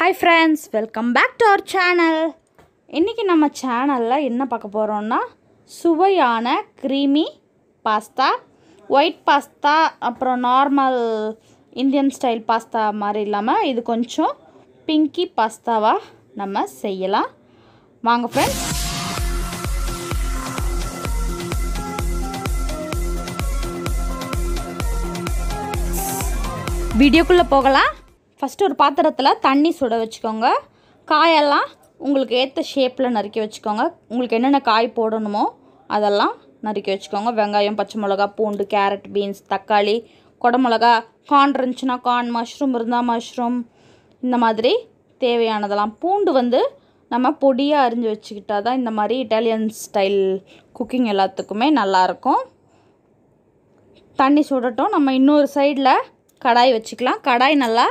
Hi friends welcome back to our channel இன்றைக்கி நம்ம சேனலில் என்ன பார்க்க போகிறோம்னா சுவையான க்ரீமி பாஸ்தா ஒயிட் பாஸ்தா அப்புறம் நார்மல் இந்தியன் ஸ்டைல் பாஸ்தா மாதிரி இல்லாமல் இது கொஞ்சம் பிங்கி பாஸ்தாவாக நம்ம செய்யலாம். வாங்க ஃப்ரெண்ட்ஸ் வீடியோக்குள்ளே போகலாம். ஃபஸ்ட்டு ஒரு பாத்திரத்தில் தண்ணி சுட வச்சுக்கோங்க. காயெல்லாம் உங்களுக்கு ஏற்ற ஷேப்பில் நறுக்கி வச்சுக்கோங்க. உங்களுக்கு என்னென்ன காய் போடணுமோ அதெல்லாம் நறுக்கி வச்சுக்கோங்க. வெங்காயம் பச்சை மிளகா பூண்டு கேரட் பீன்ஸ் தக்காளி குடமிளகா கார்ன் இருந்துச்சுன்னா கார்ன் மஷ்ரூம் இருந்தால் மஷ்ரூம் இந்த மாதிரி தேவையானதெல்லாம். பூண்டு வந்து நம்ம பொடியாக அரிஞ்சு வச்சுக்கிட்டா தான் இந்த மாதிரி இட்டாலியன் ஸ்டைல் குக்கிங் எல்லாத்துக்குமே நல்லாயிருக்கும். தண்ணி சுடட்டும். நம்ம இன்னொரு சைடில் கடாய் வச்சுக்கலாம். கடாய் நல்லா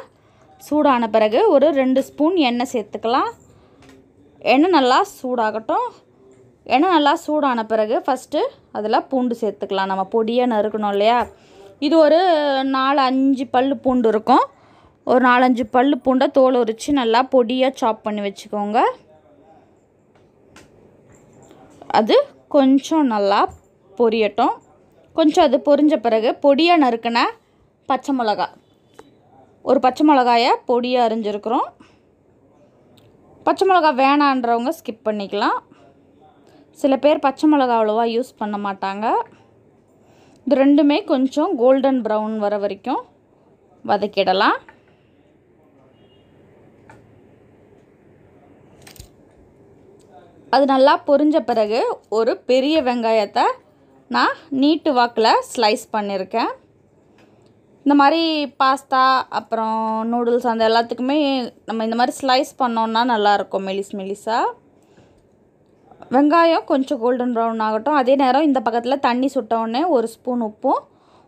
சூடான பிறகு ஒரு ரெண்டு ஸ்பூன் எண்ணெய் சேர்த்துக்கலாம். எண்ணெய் நல்லா சூடாகட்டும். எண்ணெய் நல்லா சூடான பிறகு ஃபஸ்ட்டு அதில் பூண்டு சேர்த்துக்கலாம். நம்ம பொடியாக நறுக்கணும் இல்லையா? இது ஒரு நாலு அஞ்சு பல் பூண்டு இருக்கும். ஒரு நாலஞ்சு பல் பூண்டை தோல் உரித்து நல்லா பொடியாக சாப் பண்ணி வச்சுக்கோங்க. அது கொஞ்சம் நல்லா பொரியட்டும். கொஞ்சம் அது பொரிஞ்ச பிறகு பொடியாக நறுக்கின பச்சை மிளகா ஒரு பச்சை மிளகாயை பொடியாக அரிஞ்சிருக்கிறோம். பச்சை மிளகா வேணான்றவங்க ஸ்கிப் பண்ணிக்கலாம். சில பேர் பச்சை மிளகா அவ்வளோவா யூஸ் பண்ண மாட்டாங்க. இது ரெண்டுமே கொஞ்சம் கோல்டன் ப்ரௌன் வர வரைக்கும் வதக்கிடலாம். அது நல்லா பொரிஞ்ச பிறகு ஒரு பெரிய வெங்காயத்தை நான் நீட்டு வாக்கில் ஸ்லைஸ் பண்ணியிருக்கேன் இந்த மாதிரி பாஸ்தா அப்புறம் நூடுல்ஸ் அந்த எல்லாத்துக்குமே நம்ம இந்த மாதிரி ஸ்லைஸ் பண்ணோன்னா நல்லாயிருக்கும் மெலிஸ் மெலிஸாக வெங்காயம் கொஞ்சம் கோல்டன் ப்ரௌன் ஆகட்டும். அதே நேரம் இந்த பக்கத்தில் தண்ணி சுட்ட உடனே ஒரு ஸ்பூன் உப்பும்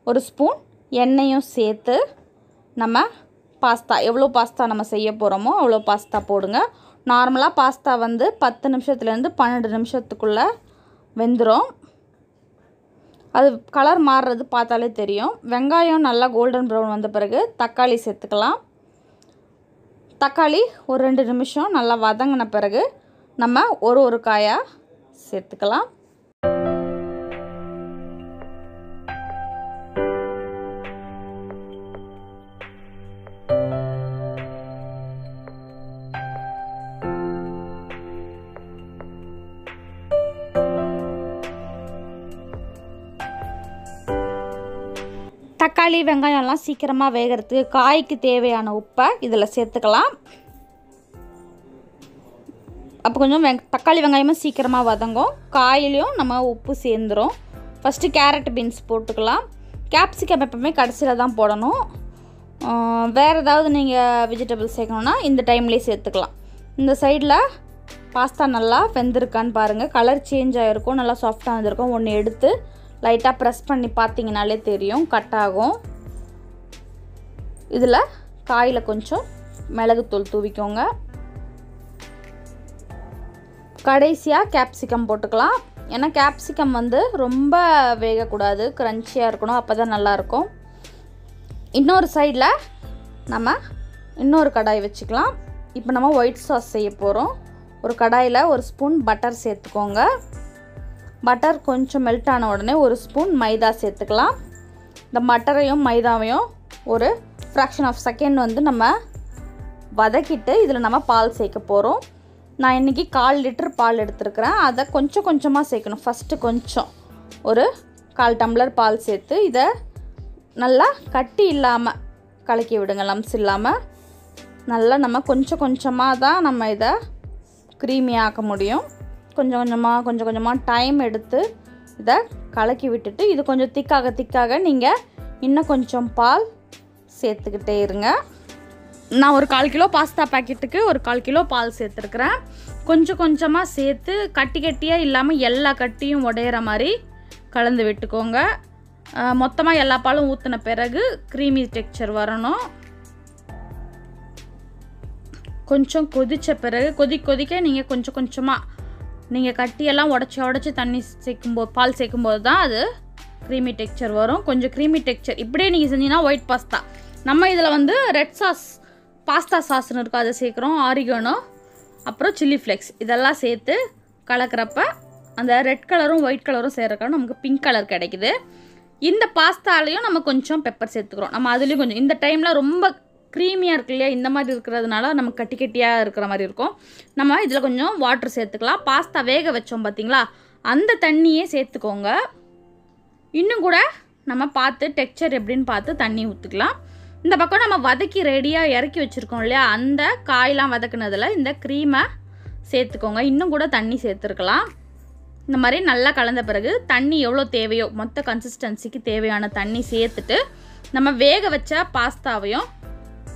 ஒரு ஸ்பூன் எண்ணெயும் சேர்த்து நம்ம பாஸ்தா எவ்வளோ பாஸ்தா நம்ம செய்ய போகிறோமோ அவ்வளோ பாஸ்தா போடுங்க. நார்மலாக பாஸ்தா வந்து பத்து நிமிஷத்துலேருந்து பன்னெண்டு நிமிஷத்துக்குள்ளே வெந்துடும் அது கலர் மாறுறது பார்த்தாலே தெரியும். வெங்காயம் நல்லா கோல்டன் ப்ரௌன் வந்த பிறகு தக்காளி சேர்த்துக்கலாம். தக்காளி ஒரு ரெண்டு நிமிஷம் நல்லா வதங்கின பிறகு நம்ம ஒரு ஒரு காயாக சேர்த்துக்கலாம். தக்காளி வெங்காயம்லாம் சீக்கிரமாக வேகிறதுக்கு காய்க்கு தேவையான உப்பை இதில் சேர்த்துக்கலாம். அப்போ கொஞ்சம் வெங் தக்காளி வெங்காயமும் சீக்கிரமாக வதங்கும். காயிலையும் நம்ம உப்பு சேர்ந்துடும் ஃபஸ்ட்டு கேரட் பீன்ஸ் போட்டுக்கலாம். கேப்சிகம் எப்பவுமே கடைசியில் தான் போடணும். வேறு ஏதாவது நீங்கள் வெஜிடபிள்ஸ் சேர்க்கணுன்னா இந்த டைம்லேயே சேர்த்துக்கலாம். இந்த சைடில் பாஸ்தா நல்லா வெந்திருக்கான்னு பாருங்கள் கலர் சேஞ்ச் ஆகிருக்கும் நல்லா சாஃப்டாக வந்திருக்கும். ஒன்று எடுத்து லைட்டாக ப்ரெஸ் பண்ணி பார்த்தீங்கனாலே தெரியும். கட் ஆகும். இதில் காயில் கொஞ்சம் மிளகுத்தூள் தூவிக்கோங்க. கடைசியாக கேப்சிகம் போட்டுக்கலாம். ஏன்னா கேப்சிகம் வந்து ரொம்ப வேகக்கூடாது க்ரன்ச்சியாக இருக்கணும் அப்போ தான் நல்லாயிருக்கும். இன்னொரு சைடில் நம்ம இன்னொரு கடாய் வச்சுக்கலாம். இப்போ நம்ம ஒயிட் சாஸ் செய்ய போகிறோம் ஒரு கடாயில் ஒரு ஸ்பூன் பட்டர் சேர்த்துக்கோங்க. பட்டர் கொஞ்சம் மெல்ட் ஆன உடனே ஒரு ஸ்பூன் மைதா சேர்த்துக்கலாம். இந்த மட்டரையும் மைதாவையும் ஒரு ஃப்ராக்ஷன் ஆஃப் செகண்ட் வந்து நம்ம வதக்கிட்டு இதில் நம்ம பால் சேர்க்க போகிறோம் நான் இன்றைக்கி கால் லிட்டர் பால் எடுத்துருக்கிறேன். அதை கொஞ்சம் கொஞ்சமாக சேர்க்கணும். ஃபஸ்ட்டு கொஞ்சம். ஒரு கால் டம்ளர் பால் சேர்த்து இதை நல்லா கட்டி இல்லாமல் கலக்கி விடுங்க லம்ஸ் இல்லாமல் நல்லா நம்ம கொஞ்சம் கொஞ்சமாக தான் நம்ம இதை க்ரீமி ஆக்க முடியும். கொஞ்சம் கொஞ்சமாக கொஞ்சம் கொஞ்சமாக டைம் எடுத்து இதை கலக்கி விட்டுட்டு இது கொஞ்சம் திக்காக திக்காக நீங்கள் இன்னும் கொஞ்சம் பால் சேர்த்துக்கிட்டே இருங்க. நான் ஒரு கால் கிலோ பாஸ்தா பேக்கெட்டுக்கு ஒரு கால் கிலோ பால் சேர்த்துருக்குறேன். கொஞ்சம் கொஞ்சமாக சேர்த்து கட்டி கட்டியாக இல்லாமல் எல்லா கட்டியும் உடையிற மாதிரி கலந்து விட்டுக்கோங்க. மொத்தமாக எல்லா பாலும் ஊற்றின பிறகு க்ரீமி டெக்ஸ்சர் வரணும். கொஞ்சம் கொதித்த பிறகு கொதி கொதிக்க நீங்கள் கொஞ்சம் கொஞ்சமாக நீங்கள் கட்டியெல்லாம் உடச்சி உடச்சி தண்ணி சேர்க்கும்போது பால் சேர்க்கும்போது தான் அது க்ரீமி டெக்ஸ்சர் வரும். கொஞ்சம் க்ரீமி டெக்ஸ்சர் இப்படியே நீங்கள் செஞ்சீங்கன்னா ஒயிட் பாஸ்தா நம்ம இதில் வந்து ரெட் சாஸ் பாஸ்தா சாஸ்னு இருக்கும். அதை சேர்க்குறோம். ஆரிகனோ அப்புறம் சில்லி ஃப்ளேக்ஸ் இதெல்லாம் சேர்த்து கலக்கிறப்ப அந்த ரெட் கலரும் ஒயிட் கலரும் சேர்றக்கான நமக்கு பிங்க் கலர் கிடைக்குது. இந்த பாஸ்தாலையும் நம்ம கொஞ்சம் பெப்பர் சேர்த்துக்கிறோம். நம்ம அதுலேயும் கொஞ்சம் இந்த டைமில் ரொம்ப க்ரீமியாக இருக்கு இல்லையா? இந்த மாதிரி இருக்கிறதுனால நமக்கு கட்டி கட்டியாக இருக்கிற மாதிரி இருக்கும். நம்ம இதில் கொஞ்சம் வாட்டர் சேர்த்துக்கலாம். பாஸ்தா வேக வச்சோம் பார்த்தீங்களா அந்த தண்ணியே சேர்த்துக்கோங்க. இன்னும் கூட நம்ம பார்த்து டெக்ஸ்சர் எப்படின்னு பார்த்து தண்ணி ஊற்றிக்கலாம் இந்த பக்கம் நம்ம வதக்கி ரெடியாக இறக்கி வச்சுருக்கோம் இல்லையா? அந்த காயெலாம் வதக்குனதில் இந்த க்ரீமை சேர்த்துக்கோங்க. இன்னும் கூட தண்ணி சேர்த்துருக்கலாம். இந்த மாதிரி நல்லா கலந்த பிறகு தண்ணி எவ்வளோ தேவையோ மொத்த கன்சிஸ்டன்சிக்கு தேவையான தண்ணி சேர்த்துட்டு நம்ம வேக வச்ச பாஸ்தாவையும்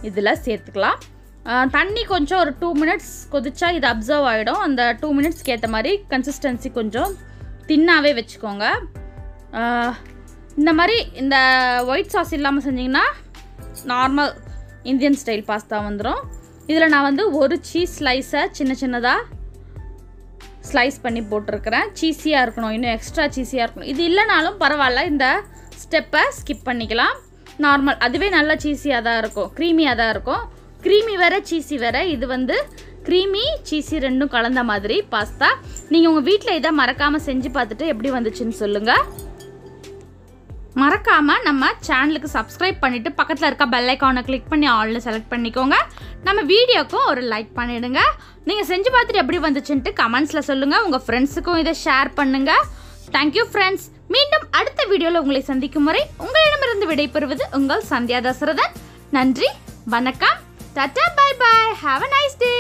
இதில் சேர்த்துக்கலாம். தண்ணி கொஞ்சம் ஒரு டூ மினிட்ஸ் கொதிச்சா இது அப்சர்வ் ஆகிடும் அந்த டூ மினிட்ஸ்க்கு ஏற்ற மாதிரி கன்சிஸ்டன்சி கொஞ்சம் தின்னாகவே வச்சுக்கோங்க. இந்த மாதிரி இந்த ஒயிட் சாஸ் இல்லாமல் செஞ்சிங்கன்னா நார்மல் இந்தியன் ஸ்டைல் பாஸ்தா வந்துடும் இதில் நான் வந்து ஒரு சீஸ் ஸ்லைஸை சின்ன சின்னதாக ஸ்லைஸ் பண்ணி போட்டிருக்கிறேன். சீஸியாக இருக்கணும் இன்னும் எக்ஸ்ட்ரா சீஸியாக இருக்கணும். இது இல்லைனாலும் பரவாயில்ல இந்த ஸ்டெப்பை ஸ்கிப் பண்ணிக்கலாம். நார்மல் அதுவே நல்லா சீஸியாக தான் இருக்கும். க்ரீமியாக தான் இருக்கும். க்ரீமி வேறு சீஸி வேறு. இது வந்து க்ரீமி சீஸி ரெண்டும் கலந்த மாதிரி பாஸ்தா நீங்கள் உங்கள் வீட்டில் இதை மறக்காமல் செஞ்சு பார்த்துட்டு எப்படி வந்துச்சுன்னு சொல்லுங்கள் மறக்காமல் நம்ம சேனலுக்கு சப்ஸ்கிரைப் பண்ணிவிட்டு பக்கத்தில் இருக்க பெல் ஐக்கானை கிளிக் பண்ணி ஆல்னு செலக்ட் பண்ணிக்கோங்க. நம்ம வீடியோக்கும் ஒரு லைக் பண்ணிவிடுங்க நீங்கள் செஞ்சு பார்த்துட்டு எப்படி வந்துச்சுன்ட்டு கமெண்ட்ஸில் சொல்லுங்கள் உங்கள் ஃப்ரெண்ட்ஸுக்கும் இதை ஷேர் பண்ணுங்கள் தேங்க்யூ ஃப்ரெண்ட்ஸ் மீண்டும் அடுத்த வீடியோவில் உங்களை சந்திக்கும் முறை உங்களிடம் உங்களிடமிருந்து விடைபெறுவது உங்கள் சந்தியா தசரதன். நன்றி வணக்கம். Tata bye bye have a nice day